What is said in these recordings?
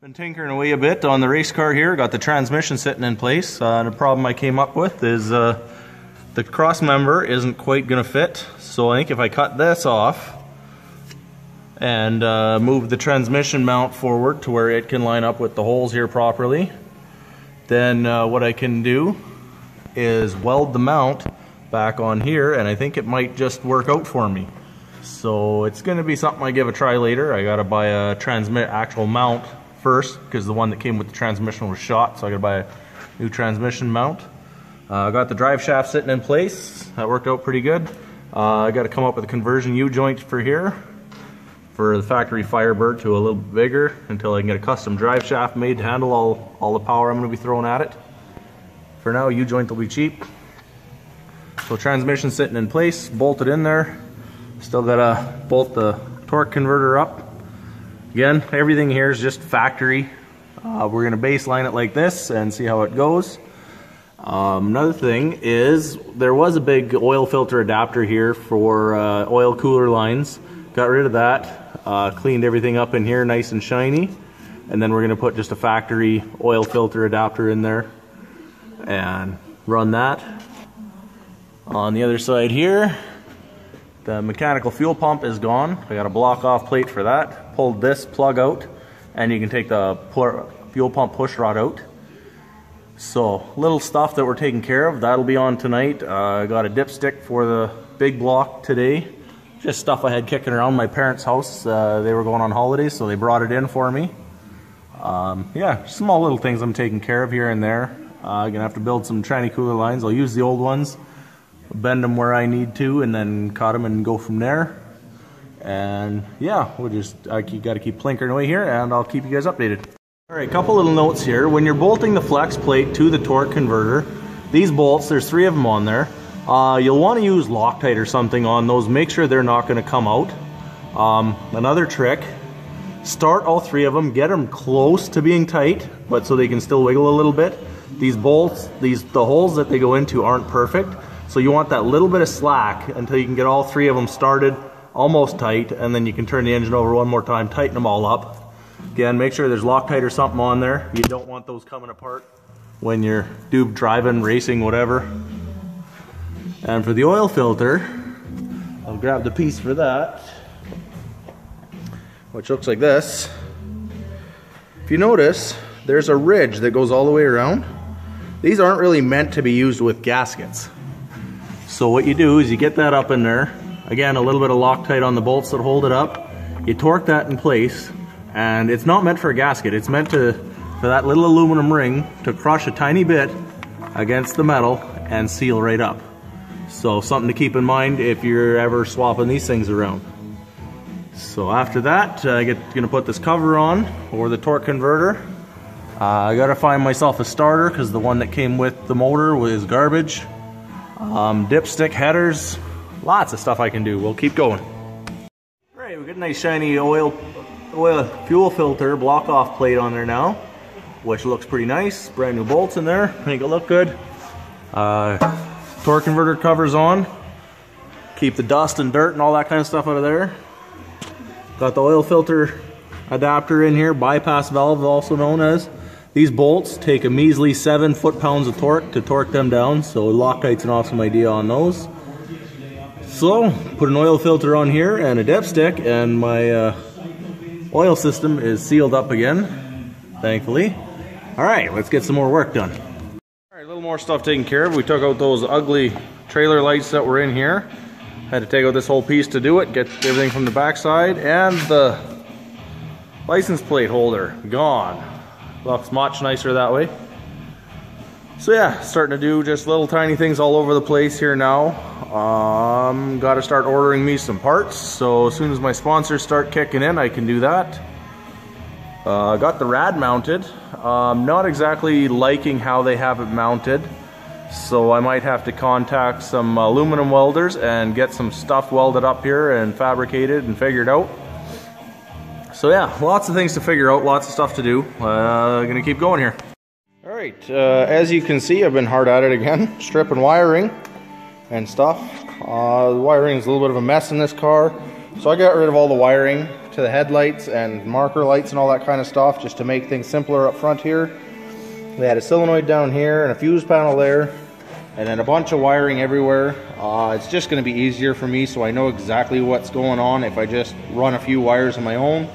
Been tinkering away a bit on the race car here. Got the transmission sitting in place. Uh, the problem I came up with is uh, the cross member isn't quite going to fit. So I think if I cut this off and uh, move the transmission mount forward to where it can line up with the holes here properly, then uh, what I can do is weld the mount back on here and I think it might just work out for me. So it's going to be something I give a try later. I got to buy a transmit actual mount first because the one that came with the transmission was shot, so I gotta buy a new transmission mount. Uh, I got the drive shaft sitting in place. That worked out pretty good. Uh, I got to come up with a conversion U-joint for here for the factory Firebird to a little bigger until I can get a custom drive shaft made to handle all, all the power I'm going to be throwing at it. For now, U-joint will be cheap. So transmission sitting in place, bolted in there. Still got to bolt the torque converter up Again, everything here is just factory. Uh, we're going to baseline it like this and see how it goes. Um, another thing is there was a big oil filter adapter here for uh, oil cooler lines. Got rid of that, uh, cleaned everything up in here nice and shiny. And then we're going to put just a factory oil filter adapter in there and run that. On the other side here, the mechanical fuel pump is gone. I got a block off plate for that. Pulled this plug out and you can take the fuel pump push rod out. So little stuff that we're taking care of. That'll be on tonight. Uh, I got a dipstick for the big block today. Just stuff I had kicking around my parents' house. Uh, they were going on holidays, so they brought it in for me. Um, yeah, small little things I'm taking care of here and there. Uh, I'm gonna have to build some tranny cooler lines. I'll use the old ones bend them where I need to, and then cut them and go from there. And yeah, we'll just I got to keep plinkering away here, and I'll keep you guys updated. All right, a couple little notes here. When you're bolting the flex plate to the torque converter, these bolts, there's three of them on there. Uh, you'll want to use Loctite or something on those. Make sure they're not going to come out. Um, another trick, start all three of them, get them close to being tight, but so they can still wiggle a little bit. These bolts, these the holes that they go into aren't perfect. So you want that little bit of slack until you can get all three of them started almost tight and then you can turn the engine over one more time, tighten them all up. Again, make sure there's Loctite or something on there. You don't want those coming apart when you're dube driving, racing, whatever. And for the oil filter, I'll grab the piece for that, which looks like this. If you notice, there's a ridge that goes all the way around. These aren't really meant to be used with gaskets. So what you do is you get that up in there. Again, a little bit of Loctite on the bolts that hold it up. You torque that in place, and it's not meant for a gasket. It's meant to for that little aluminum ring to crush a tiny bit against the metal and seal right up. So something to keep in mind if you're ever swapping these things around. So after that, uh, I get gonna put this cover on or the torque converter. Uh, I gotta find myself a starter because the one that came with the motor was garbage um, dipstick headers, lots of stuff I can do. We'll keep going. Great, we got a nice shiny oil, oil fuel filter block off plate on there now, which looks pretty nice. Brand new bolts in there, make it look good. Uh, torque converter covers on, keep the dust and dirt and all that kind of stuff out of there. Got the oil filter adapter in here, bypass valve also known as. These bolts take a measly 7 foot-pounds of torque to torque them down, so Loctite's an awesome idea on those. So, put an oil filter on here and a dipstick, and my uh, oil system is sealed up again, thankfully. Alright, let's get some more work done. Alright, a little more stuff taken care of. We took out those ugly trailer lights that were in here. Had to take out this whole piece to do it, get everything from the backside, and the license plate holder gone. Looks much nicer that way. So yeah, starting to do just little tiny things all over the place here now. Um, got to start ordering me some parts. So as soon as my sponsors start kicking in, I can do that. Uh, got the rad mounted. Um, not exactly liking how they have it mounted. So I might have to contact some aluminum welders and get some stuff welded up here and fabricated and figured out. So yeah, lots of things to figure out, lots of stuff to do. Uh, gonna keep going here. All right, uh, as you can see, I've been hard at it again, stripping wiring and stuff. Uh, the wiring is a little bit of a mess in this car, so I got rid of all the wiring to the headlights and marker lights and all that kind of stuff just to make things simpler up front here. We had a solenoid down here and a fuse panel there and then a bunch of wiring everywhere. Uh, it's just going to be easier for me so I know exactly what's going on if I just run a few wires of my own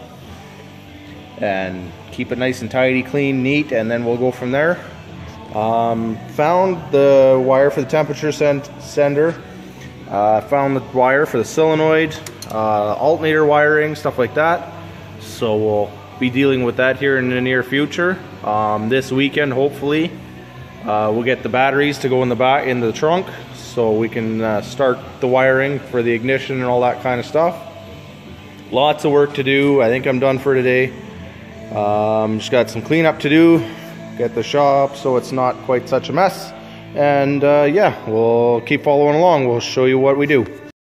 and keep it nice and tidy, clean, neat, and then we'll go from there. Um, found the wire for the temperature send sender. Uh, found the wire for the solenoid, uh, alternator wiring, stuff like that. So we'll be dealing with that here in the near future. Um, this weekend, hopefully, uh, we'll get the batteries to go in the back in the trunk, so we can uh, start the wiring for the ignition and all that kind of stuff. Lots of work to do. I think I'm done for today. Um, just got some cleanup to do, get the shop so it's not quite such a mess. And uh, yeah, we'll keep following along. We'll show you what we do.